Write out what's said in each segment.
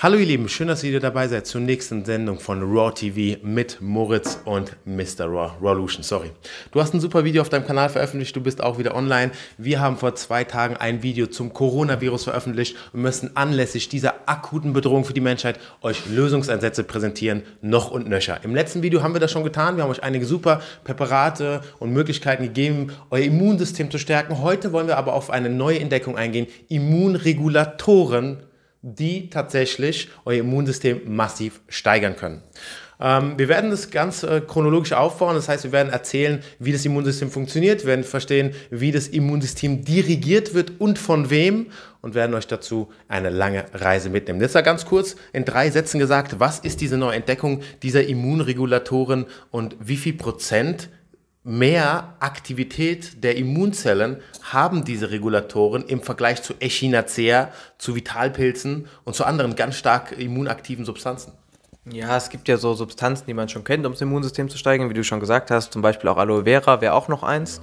Hallo ihr Lieben, schön, dass ihr wieder dabei seid zur nächsten Sendung von Raw TV mit Moritz und Mr. Raw, Rawlution, sorry. Du hast ein super Video auf deinem Kanal veröffentlicht, du bist auch wieder online. Wir haben vor zwei Tagen ein Video zum Coronavirus veröffentlicht und müssen anlässlich dieser akuten Bedrohung für die Menschheit euch Lösungsansätze präsentieren, noch und nöcher. Im letzten Video haben wir das schon getan, wir haben euch einige super Präparate und Möglichkeiten gegeben, euer Immunsystem zu stärken. Heute wollen wir aber auf eine neue Entdeckung eingehen, Immunregulatoren die tatsächlich euer Immunsystem massiv steigern können. Ähm, wir werden das ganz äh, chronologisch aufbauen. Das heißt, wir werden erzählen, wie das Immunsystem funktioniert, werden verstehen, wie das Immunsystem dirigiert wird und von wem und werden euch dazu eine lange Reise mitnehmen. Jetzt mal ganz kurz in drei Sätzen gesagt, was ist diese neue Entdeckung dieser Immunregulatoren und wie viel Prozent mehr Aktivität der Immunzellen haben diese Regulatoren im Vergleich zu Echinacea, zu Vitalpilzen und zu anderen ganz stark immunaktiven Substanzen. Ja, es gibt ja so Substanzen, die man schon kennt, um das Immunsystem zu steigern, wie du schon gesagt hast, zum Beispiel auch Aloe Vera wäre auch noch eins.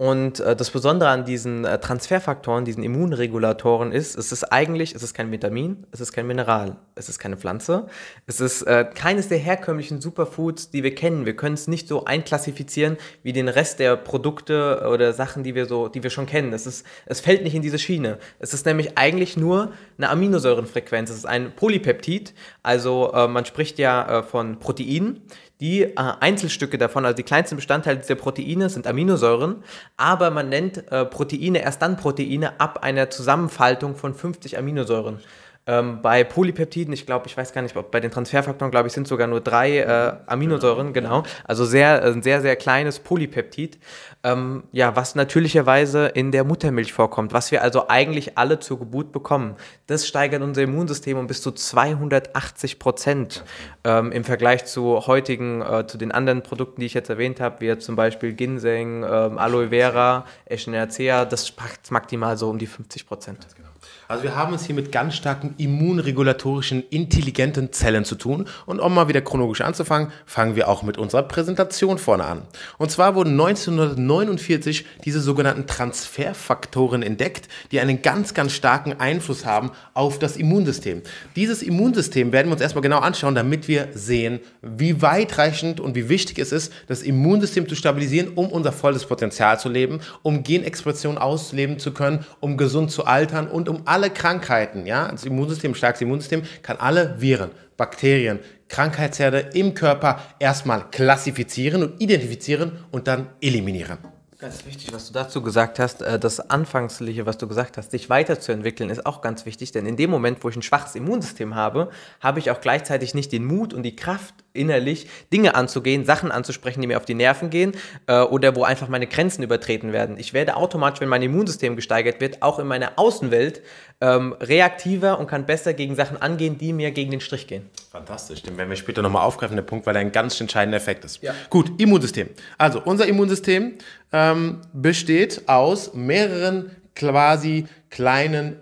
Und äh, das Besondere an diesen äh, Transferfaktoren, diesen Immunregulatoren ist, es ist eigentlich, es ist kein Vitamin, es ist kein Mineral, es ist keine Pflanze, es ist äh, keines der herkömmlichen Superfoods, die wir kennen. Wir können es nicht so einklassifizieren wie den Rest der Produkte oder Sachen, die wir so, die wir schon kennen. Es ist, es fällt nicht in diese Schiene. Es ist nämlich eigentlich nur eine Aminosäurenfrequenz. Es ist ein Polypeptid, also äh, man spricht ja äh, von Proteinen die äh, Einzelstücke davon, also die kleinsten Bestandteile dieser Proteine sind Aminosäuren, aber man nennt äh, Proteine erst dann Proteine ab einer Zusammenfaltung von 50 Aminosäuren. Ähm, bei Polypeptiden, ich glaube, ich weiß gar nicht, ob bei den Transferfaktoren, glaube ich, sind sogar nur drei äh, Aminosäuren, genau. Also sehr, ein sehr, sehr kleines Polypeptid, ähm, ja, was natürlicherweise in der Muttermilch vorkommt, was wir also eigentlich alle zur Geburt bekommen. Das steigert unser Immunsystem um bis zu 280 Prozent ähm, im Vergleich zu heutigen, äh, zu den anderen Produkten, die ich jetzt erwähnt habe, wie zum Beispiel Ginseng, ähm, Aloe Vera, Echinacea, das packt maximal so um die 50 Prozent. Genau. Also wir haben es hier mit ganz starken immunregulatorischen, intelligenten Zellen zu tun. Und um mal wieder chronologisch anzufangen, fangen wir auch mit unserer Präsentation vorne an. Und zwar wurden 1949 diese sogenannten Transferfaktoren entdeckt, die einen ganz, ganz starken Einfluss haben auf das Immunsystem. Dieses Immunsystem werden wir uns erstmal genau anschauen, damit wir sehen, wie weitreichend und wie wichtig es ist, das Immunsystem zu stabilisieren, um unser volles Potenzial zu leben, um Genexpression ausleben zu können, um gesund zu altern und um alle Krankheiten, ja, das Immunsystem, starkes Immunsystem, kann alle Viren, Bakterien, Krankheitsherde im Körper erstmal klassifizieren und identifizieren und dann eliminieren. Ganz wichtig, was du dazu gesagt hast, äh, das Anfangsliche, was du gesagt hast, sich weiterzuentwickeln, ist auch ganz wichtig, denn in dem Moment, wo ich ein schwaches Immunsystem habe, habe ich auch gleichzeitig nicht den Mut und die Kraft, innerlich Dinge anzugehen, Sachen anzusprechen, die mir auf die Nerven gehen äh, oder wo einfach meine Grenzen übertreten werden. Ich werde automatisch, wenn mein Immunsystem gesteigert wird, auch in meiner Außenwelt ähm, reaktiver und kann besser gegen Sachen angehen, die mir gegen den Strich gehen. Fantastisch, den werden wir später nochmal aufgreifen, der Punkt, weil er ein ganz entscheidender Effekt ist. Ja. Gut, Immunsystem. Also unser Immunsystem ähm, besteht aus mehreren quasi kleinen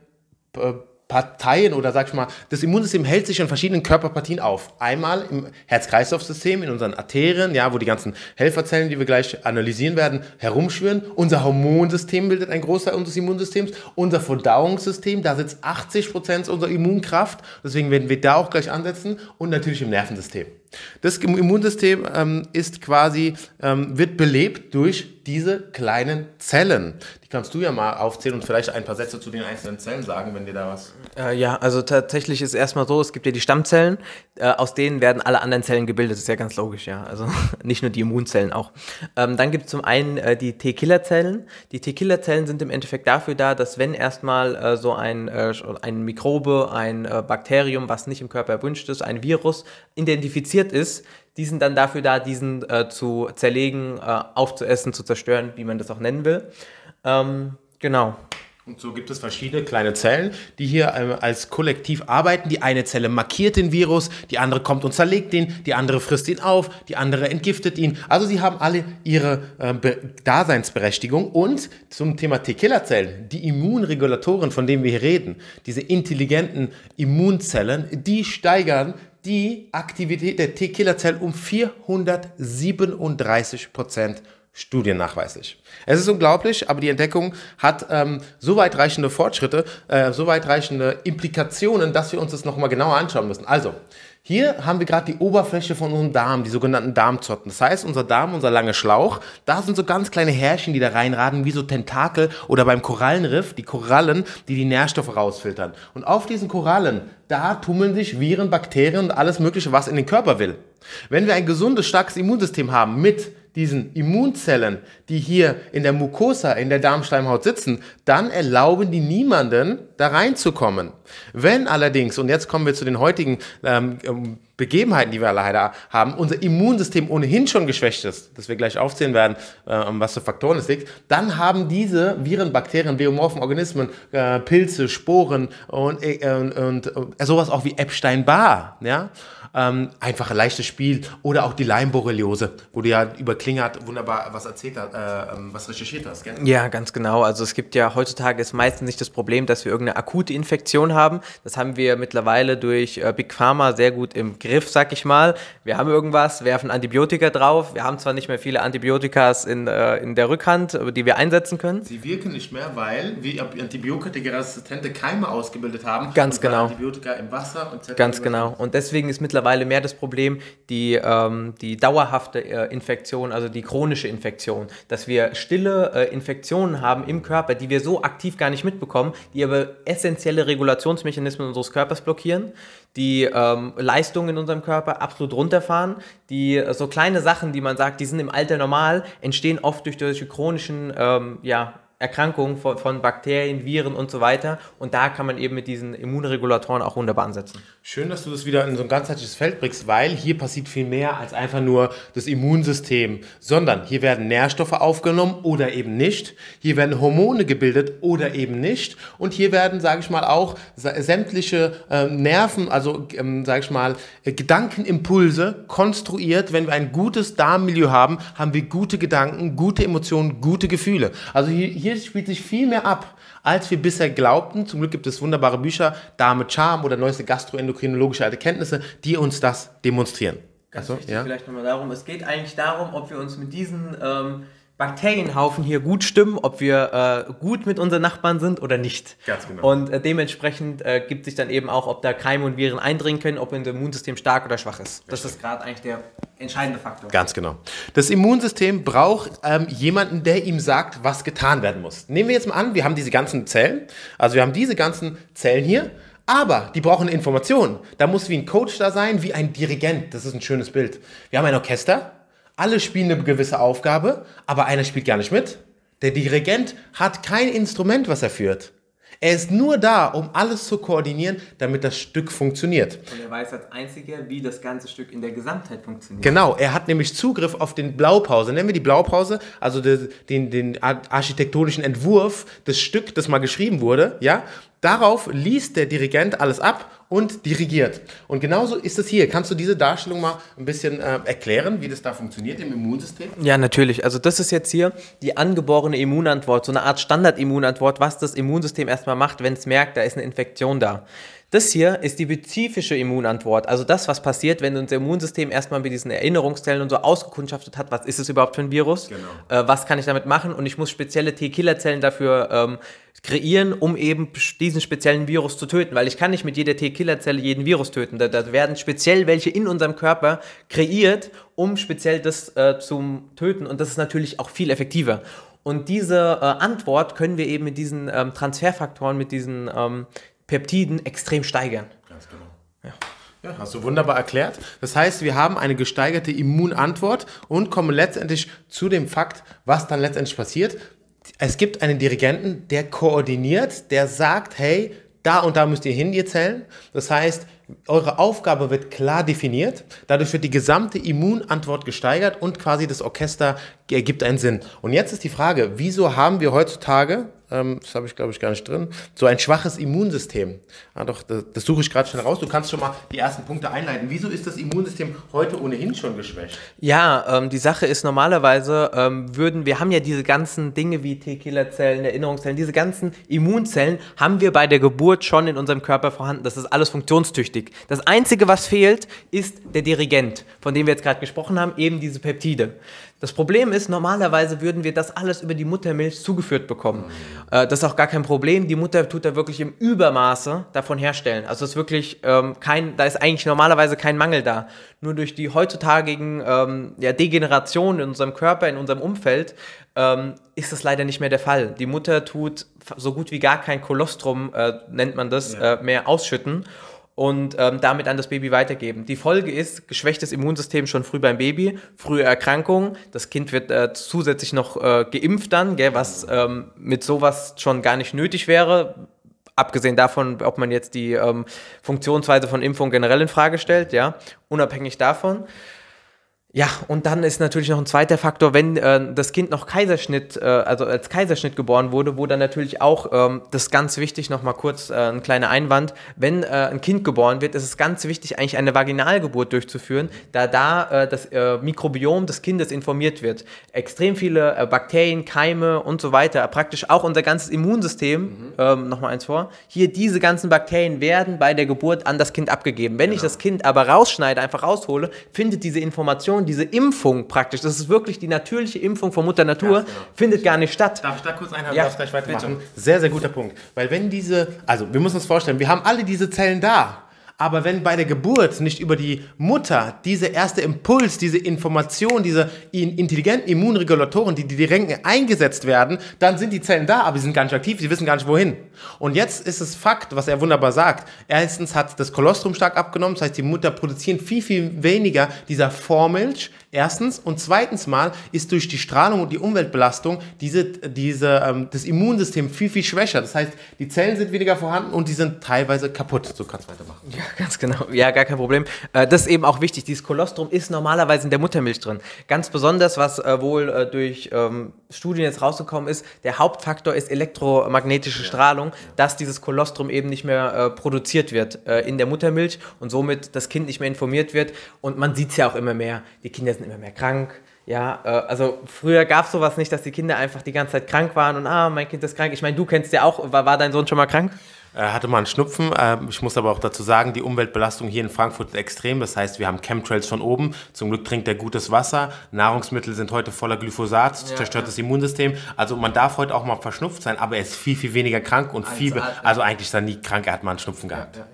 äh, Parteien oder sag ich mal, das Immunsystem hält sich in verschiedenen Körperpartien auf. Einmal im Herz-Kreislauf-System, in unseren Arterien, ja, wo die ganzen Helferzellen, die wir gleich analysieren werden, herumschwirren. Unser Hormonsystem bildet ein Großteil unseres Immunsystems. Unser Verdauungssystem, da sitzt 80 Prozent unserer Immunkraft. Deswegen werden wir da auch gleich ansetzen. Und natürlich im Nervensystem. Das Immunsystem ähm, ist quasi, ähm, wird belebt durch diese kleinen Zellen. Die kannst du ja mal aufzählen und vielleicht ein paar Sätze zu den einzelnen Zellen sagen, wenn dir da was. Äh, ja, also tatsächlich ist es erstmal so, es gibt ja die Stammzellen, äh, aus denen werden alle anderen Zellen gebildet, das ist ja ganz logisch, ja. Also nicht nur die Immunzellen auch. Ähm, dann gibt es zum einen äh, die T-Killer-Zellen. Die T-Killer-Zellen sind im Endeffekt dafür da, dass wenn erstmal äh, so ein, äh, ein Mikrobe, ein äh, Bakterium, was nicht im Körper erwünscht ist, ein Virus identifiziert passiert ist, die sind dann dafür da, diesen äh, zu zerlegen, äh, aufzuessen, zu zerstören, wie man das auch nennen will. Ähm, genau. Und so gibt es verschiedene kleine Zellen, die hier ähm, als Kollektiv arbeiten. Die eine Zelle markiert den Virus, die andere kommt und zerlegt ihn, die andere frisst ihn auf, die andere entgiftet ihn. Also sie haben alle ihre äh, Daseinsberechtigung. Und zum Thema T-Killer-Zellen, die Immunregulatoren, von denen wir hier reden, diese intelligenten Immunzellen, die steigern die Aktivität der T-Killerzellen um 437 Prozent studiennachweislich. Es ist unglaublich, aber die Entdeckung hat ähm, so weitreichende Fortschritte, äh, so weitreichende Implikationen, dass wir uns das nochmal genauer anschauen müssen. Also, hier haben wir gerade die Oberfläche von unserem Darm, die sogenannten Darmzotten. Das heißt, unser Darm, unser langer Schlauch, da sind so ganz kleine Härchen, die da reinraden, wie so Tentakel oder beim Korallenriff, die Korallen, die die Nährstoffe rausfiltern. Und auf diesen Korallen, da tummeln sich Viren, Bakterien und alles Mögliche, was in den Körper will. Wenn wir ein gesundes, starkes Immunsystem haben mit diesen Immunzellen, die hier in der Mucosa, in der Darmschleimhaut sitzen, dann erlauben die niemanden da reinzukommen. Wenn allerdings, und jetzt kommen wir zu den heutigen ähm, ähm Begebenheiten, die wir leider haben, unser Immunsystem ohnehin schon geschwächt ist, das wir gleich aufzählen werden, äh, was für Faktoren es liegt, dann haben diese Viren, Bakterien, biomorphen Organismen, äh, Pilze, Sporen und, äh, und äh, sowas auch wie Epstein-Barr, ja, ähm, einfach ein leichtes Spiel oder auch die Leimborreliose, wo du ja über Klingert wunderbar was erzählt hast, äh, ähm, was recherchiert hast. Gell? Ja, ganz genau. Also es gibt ja heutzutage ist meistens nicht das Problem, dass wir irgendeine akute Infektion haben. Das haben wir mittlerweile durch äh, Big Pharma sehr gut im Griff, sag ich mal. Wir haben irgendwas, werfen Antibiotika drauf. Wir haben zwar nicht mehr viele Antibiotikas in, äh, in der Rückhand, die wir einsetzen können. Sie wirken nicht mehr, weil wir Antibiotika-resistente Keime ausgebildet haben. Ganz genau. Antibiotika im Wasser und Ganz genau. Und deswegen ist mittlerweile mittlerweile mehr das Problem, die, ähm, die dauerhafte äh, Infektion, also die chronische Infektion, dass wir stille äh, Infektionen haben im Körper, die wir so aktiv gar nicht mitbekommen, die aber essentielle Regulationsmechanismen unseres Körpers blockieren, die ähm, Leistungen in unserem Körper absolut runterfahren, die äh, so kleine Sachen, die man sagt, die sind im Alter normal, entstehen oft durch solche chronischen ähm, ja, Erkrankungen von, von, Bakterien, Viren und so weiter. Und da kann man eben mit diesen Immunregulatoren auch wunderbar ansetzen. Schön, dass du das wieder in so ein ganzheitliches Feld bringst, weil hier passiert viel mehr als einfach nur das Immunsystem, sondern hier werden Nährstoffe aufgenommen oder eben nicht. Hier werden Hormone gebildet oder eben nicht. Und hier werden, sage ich mal, auch sämtliche äh, Nerven, also ähm, sage ich mal, äh, Gedankenimpulse konstruiert. Wenn wir ein gutes Darmmilieu haben, haben wir gute Gedanken, gute Emotionen, gute Gefühle. Also hier, hier hier spielt sich viel mehr ab, als wir bisher glaubten. Zum Glück gibt es wunderbare Bücher, Dame Charme oder neueste gastroendokrinologische Erkenntnisse, die uns das demonstrieren. Ganz also, wichtig ja? vielleicht nochmal darum, es geht eigentlich darum, ob wir uns mit diesen ähm, Bakterienhaufen hier gut stimmen, ob wir äh, gut mit unseren Nachbarn sind oder nicht. Ganz genau. Und äh, dementsprechend äh, gibt sich dann eben auch, ob da Keime und Viren eindringen können, ob unser Immunsystem stark oder schwach ist. Das ist gerade eigentlich der entscheidende Faktor. Ganz genau. Das Immunsystem braucht ähm, jemanden, der ihm sagt, was getan werden muss. Nehmen wir jetzt mal an, wir haben diese ganzen Zellen, also wir haben diese ganzen Zellen hier. Aber die brauchen Informationen. Da muss wie ein Coach da sein, wie ein Dirigent. Das ist ein schönes Bild. Wir haben ein Orchester, alle spielen eine gewisse Aufgabe, aber einer spielt gar nicht mit. Der Dirigent hat kein Instrument, was er führt. Er ist nur da, um alles zu koordinieren, damit das Stück funktioniert. Und er weiß als einziger, wie das ganze Stück in der Gesamtheit funktioniert. Genau, er hat nämlich Zugriff auf den Blaupause. Nennen wir die Blaupause, also den, den, den architektonischen Entwurf des Stück, das mal geschrieben wurde, ja. Darauf liest der Dirigent alles ab und dirigiert. Und genauso ist es hier. Kannst du diese Darstellung mal ein bisschen äh, erklären, wie das da funktioniert im Immunsystem? Ja, natürlich. Also das ist jetzt hier die angeborene Immunantwort, so eine Art Standardimmunantwort, was das Immunsystem erstmal macht, wenn es merkt, da ist eine Infektion da. Das hier ist die spezifische Immunantwort, also das, was passiert, wenn unser Immunsystem erstmal mit diesen Erinnerungszellen und so ausgekundschaftet hat, was ist es überhaupt für ein Virus, genau. äh, was kann ich damit machen und ich muss spezielle T-Killerzellen dafür ähm, kreieren, um eben diesen speziellen Virus zu töten, weil ich kann nicht mit jeder T-Killerzelle jeden Virus töten. Da, da, werden speziell welche in unserem Körper kreiert, um speziell das äh, zum Töten und das ist natürlich auch viel effektiver. Und diese äh, Antwort können wir eben mit diesen ähm, Transferfaktoren, mit diesen ähm, Peptiden extrem steigern. Ganz genau. Ja. Ja, hast du wunderbar erklärt. Das heißt, wir haben eine gesteigerte Immunantwort und kommen letztendlich zu dem Fakt, was dann letztendlich passiert. Es gibt einen Dirigenten, der koordiniert, der sagt, hey, da und da müsst ihr hin, ihr Zellen. Das heißt, eure Aufgabe wird klar definiert. Dadurch wird die gesamte Immunantwort gesteigert und quasi das Orchester ergibt einen Sinn. Und jetzt ist die Frage, wieso haben wir heutzutage das habe ich glaube ich gar nicht drin, so ein schwaches Immunsystem. Ah, doch, das, das suche ich gerade schnell raus. Du kannst schon mal die ersten Punkte einleiten. Wieso ist das Immunsystem heute ohnehin schon geschwächt? Ja, ähm, die Sache ist normalerweise, ähm, würden wir haben ja diese ganzen Dinge wie T-Killerzellen, Erinnerungszellen, diese ganzen Immunzellen haben wir bei der Geburt schon in unserem Körper vorhanden. Das ist alles funktionstüchtig. Das Einzige, was fehlt, ist der Dirigent, von dem wir jetzt gerade gesprochen haben, eben diese Peptide. Das Problem ist, normalerweise würden wir das alles über die Muttermilch zugeführt bekommen. Äh, das ist auch gar kein Problem. Die Mutter tut da wirklich im Übermaße davon herstellen. Also es ist wirklich ähm, kein, da ist eigentlich normalerweise kein Mangel da. Nur durch die heutzutage ähm, ja, Degeneration in unserem Körper, in unserem Umfeld, ähm, ist das leider nicht mehr der Fall. Die Mutter tut so gut wie gar kein Kolostrum, äh, nennt man das, ja. äh, mehr ausschütten und ähm, damit an das Baby weitergeben. Die Folge ist geschwächtes Immunsystem schon früh beim Baby, frühe Erkrankungen. Das Kind wird äh, zusätzlich noch äh, geimpft dann, gell, was ähm, mit sowas schon gar nicht nötig wäre. Abgesehen davon, ob man jetzt die ähm, Funktionsweise von Impfung generell in Frage stellt, ja, unabhängig davon. Ja, und dann ist natürlich noch ein zweiter Faktor, wenn äh, das Kind noch Kaiserschnitt, äh, also als Kaiserschnitt geboren wurde, wo dann natürlich auch, ähm, das ist ganz wichtig, nochmal kurz äh, ein kleiner Einwand, wenn äh, ein Kind geboren wird, ist es ganz wichtig, eigentlich eine Vaginalgeburt durchzuführen, da da äh, das äh, Mikrobiom des Kindes informiert wird. Extrem viele Bakterien, Keime und so weiter, praktisch auch unser ganzes Immunsystem, mhm. ähm, nochmal eins vor, hier diese ganzen Bakterien werden bei der Geburt an das Kind abgegeben. Wenn genau. ich das Kind aber rausschneide, einfach raushole, findet diese Information Information, diese Impfung praktisch, das ist wirklich die natürliche Impfung von Mutter Natur, genau. findet gar nicht statt. Darf ich da kurz einhaken? Ja, darf gleich weitermachen? Bitte. Sehr, sehr guter Punkt. Weil wenn diese, also wir müssen uns vorstellen, wir haben alle diese Zellen da. Aber wenn bei der Geburt nicht über die Mutter dieser erste Impuls, diese Information, diese intelligenten Immunregulatoren, die, die direkt eingesetzt werden, dann sind die Zellen da, aber sie sind gar nicht aktiv, sie wissen gar nicht wohin. Und jetzt ist es Fakt, was er wunderbar sagt. Erstens hat das Kolostrum stark abgenommen, das heißt, die Mutter produziert viel, viel weniger dieser Vormilch, Erstens. Und zweitens mal ist durch die Strahlung und die Umweltbelastung diese, diese, ähm, das Immunsystem viel, viel schwächer. Das heißt, die Zellen sind weniger vorhanden und die sind teilweise kaputt. So kannst du weitermachen. Ja, ganz genau. Ja, gar kein Problem. Äh, das ist eben auch wichtig. Dieses Kolostrum ist normalerweise in der Muttermilch drin. Ganz besonders, was äh, wohl äh, durch ähm, Studien jetzt rausgekommen ist, der Hauptfaktor ist elektromagnetische ja. Strahlung, dass dieses Kolostrum eben nicht mehr produziert wird in der Muttermilch und somit das Kind nicht mehr informiert wird. Und man sieht es ja auch immer mehr. Die Kinder sind immer mehr krank. Ja, äh, also früher gab es sowas nicht, dass die Kinder einfach die ganze Zeit krank waren und ah, mein Kind ist krank. Ich meine, du kennst ja auch, war, war dein Sohn schon mal krank? Er hatte mal einen Schnupfen. Ähm, ich muss aber auch dazu sagen, die Umweltbelastung hier in Frankfurt ist extrem. Das heißt, wir haben Chemtrails von oben. Zum Glück trinkt er gutes Wasser. Nahrungsmittel sind heute voller Glyphosat, ja, zerstört ja. das Immunsystem. Also man darf heute auch mal verschnupft sein, aber er ist viel, viel weniger krank und viel, also eigentlich ist er nie krank, er hat mal einen Schnupfen gehabt. Ja,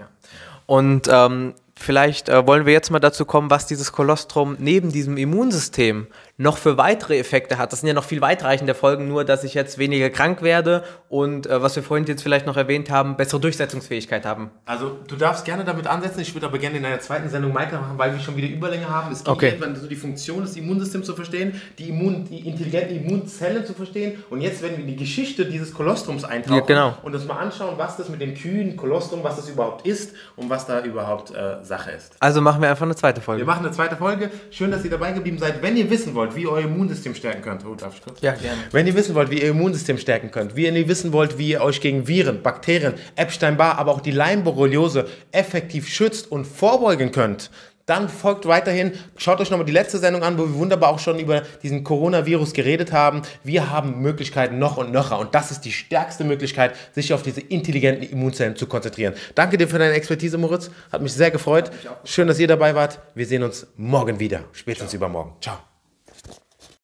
und ähm, vielleicht äh, wollen wir jetzt mal dazu kommen, was dieses Kolostrum neben diesem Immunsystem noch für weitere Effekte hat. Das sind ja noch viel weitreichende Folgen, nur dass ich jetzt weniger krank werde und äh, was wir vorhin jetzt vielleicht noch erwähnt haben, bessere Durchsetzungsfähigkeit haben. Also du darfst gerne damit ansetzen, ich würde aber gerne in einer zweiten Sendung weitermachen, weil wir schon wieder Überlänge haben. Es geht okay. so die Funktion des Immunsystems zu verstehen, die, Immun, die intelligenten Immunzellen zu verstehen und jetzt werden wir in die Geschichte dieses Kolostrums eintauchen ja, genau. und uns mal anschauen, was das mit den Kühen, Kolostrum, was das überhaupt ist und was da überhaupt äh, Sache ist. Also machen wir einfach eine zweite Folge. Wir machen eine zweite Folge. Schön, dass ihr dabei geblieben seid. Wenn ihr wissen wollt, wie ihr euer Immunsystem stärken könnt, oh, darf ich kurz? Ja, gerne. Wenn ihr wissen wollt, wie ihr Immunsystem stärken könnt, wie ihr wissen wollt, wie ihr euch gegen Viren, Bakterien, Epstein-Barr, aber auch die Leimborreliose effektiv schützt und vorbeugen könnt, dann folgt weiterhin, schaut euch nochmal die letzte Sendung an, wo wir wunderbar auch schon über diesen Coronavirus geredet haben. Wir haben Möglichkeiten noch und nöcher und das ist die stärkste Möglichkeit, sich auf diese intelligenten Immunzellen zu konzentrieren. Danke dir für deine Expertise, Moritz. Hat mich sehr gefreut. Schön, dass ihr dabei wart. Wir sehen uns morgen wieder, spätestens Ciao. übermorgen. Ciao.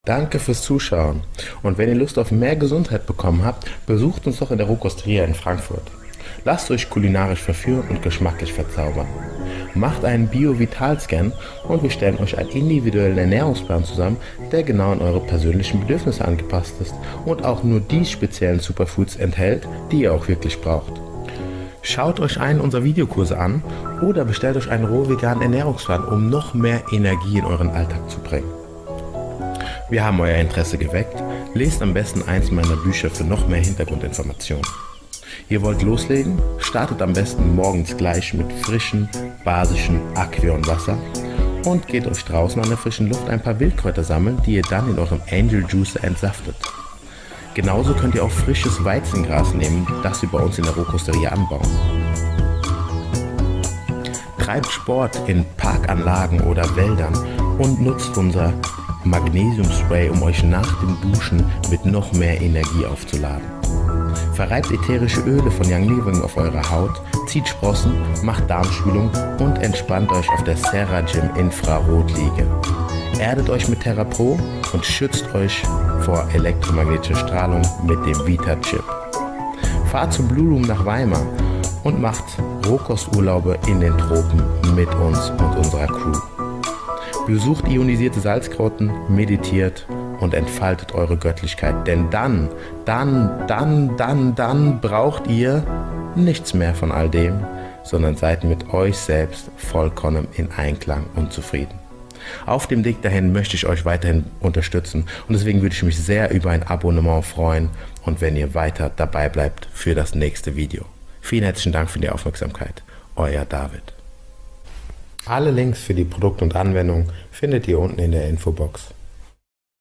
Danke fürs Zuschauen. Und wenn ihr Lust auf mehr Gesundheit bekommen habt, besucht uns doch in der Rohkosteria in Frankfurt. Lasst euch kulinarisch verführen und geschmacklich verzaubern. Macht einen Bio-Vital-Scan und wir stellen euch einen individuellen Ernährungsplan zusammen, der genau an eure persönlichen Bedürfnisse angepasst ist und auch nur die speziellen Superfoods enthält, die ihr auch wirklich braucht. Schaut euch einen unserer Videokurse an oder bestellt euch einen roh-veganen Ernährungsplan, um noch mehr Energie in euren Alltag zu bringen. Wir haben euer Interesse geweckt. Lest am besten eins meiner Bücher für noch mehr Hintergrundinformationen. Ihr wollt loslegen? Startet am besten morgens gleich mit frischem, basischen Aquionwasser und geht euch draußen an der frischen Luft ein paar Wildkräuter sammeln, die ihr dann in eurem Angel Juicer entsaftet. Genauso könnt ihr auch frisches Weizengras nehmen, das wir bei uns in der Rohkosterie anbauen. Treibt Sport in Parkanlagen oder Wäldern und nutzt unser Magnesium-Spray, um euch nach dem Duschen mit noch mehr Energie aufzuladen. Verreibt ätherische Öle von Young Living auf eure Haut, zieht Sprossen, macht Darmspülung und entspannt euch auf der Serra Gym Infrarotliege. Erdet euch mit Terra Pro und schützt euch vor elektromagnetischer Strahlung mit dem Vita-Chip. Fahrt zum Blue Room nach Weimar und macht Rohkosturlaube in den Tropen mit uns und unserer Crew. Besucht ionisierte Salzgrotten, meditiert und entfaltet eure Göttlichkeit. Denn dann, dann, dann, dann, dann braucht ihr nichts mehr von all dem, sondern seid mit euch selbst vollkommen in Einklang und zufrieden. Auf dem Weg dahin möchte ich euch weiterhin unterstützen und deswegen würde ich mich sehr über ein Abonnement freuen und wenn ihr weiter dabei bleibt für das nächste Video. Vielen herzlichen Dank für die Aufmerksamkeit. Euer David. Alle Links für die Produkte und Anwendungen findet ihr unten in der Infobox.